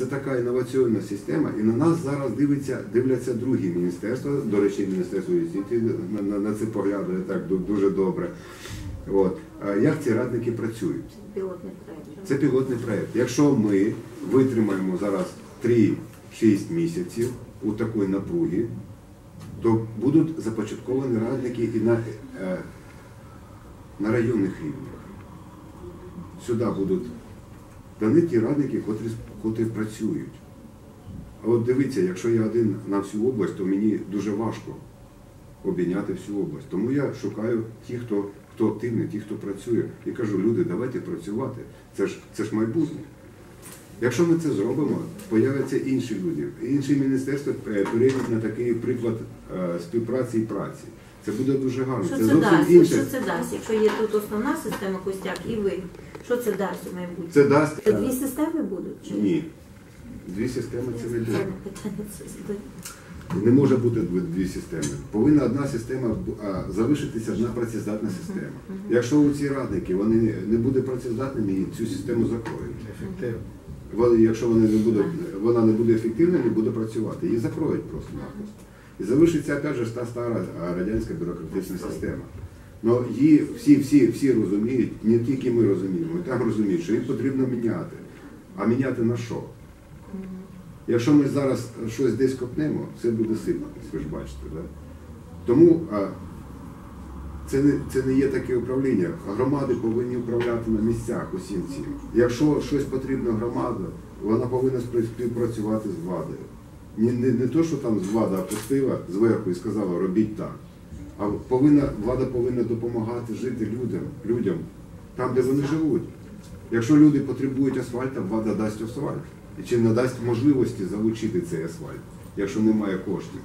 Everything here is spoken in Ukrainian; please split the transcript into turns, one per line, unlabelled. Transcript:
Це така інноваційна система, і на нас зараз дивиться, дивляться другі міністерства. До речі, Міністерство юстиції на, на, на це поглядає так дуже добре. От. Як ці радники працюють?
Пілотний проєкт.
Це пілотний проєкт. Якщо ми витримаємо зараз 3-6 місяців у такої напруги, то будуть започатковані радники і на, е, на районних рівнях. Сюди будуть дані ті радники, котрі, котрі працюють. А от дивіться, якщо я один на всю область, то мені дуже важко обійняти всю область. Тому я шукаю ті, хто, хто активний, ті, хто працює. І кажу, люди, давайте працювати. Це ж, це ж майбутнє. Якщо ми це зробимо, появляться інші люди. Інші міністерства е, перейдуть на такий приклад е, співпраці і праці. Це буде дуже гарно.
Що
це
це дасть?
інше.
Що це дасть? Якщо є тут основна система Костяк і ви, що це дасть у майбутньому?
Це дасть
Це дві системи будуть? Чи
ні. Дві системи це не буде. Не може бути дві дві системи. Повинна одна система залишитися одна працездатна система. Якщо у ці радники вони не будуть працездатними, і цю систему закроють.
Ефективно.
Якщо вони не будуть, вона не буде ефективна, не буде працювати. Її закроють просто-напросто. І залишиться опять же та стара радянська бюрократична система. Ну її всі, всі, всі розуміють, не тільки ми розуміємо, і там розуміють, що їх потрібно міняти. А міняти на що? Якщо ми зараз щось десь копнемо, все буде сипатись, ви ж бачите. Да? Тому а, це, не, це не є таке управління. Громади повинні управляти на місцях усім цим. Якщо щось потрібно громаді, вона повинна співпрацювати з владою. Не, не, не то, що там влада опустила зверху і сказала, робіть так. А повинна, влада повинна допомагати жити людям, людям там, де вони живуть. Якщо люди потребують асфальту, влада дасть асфальт. І чи надасть можливості залучити цей асфальт, якщо немає коштів.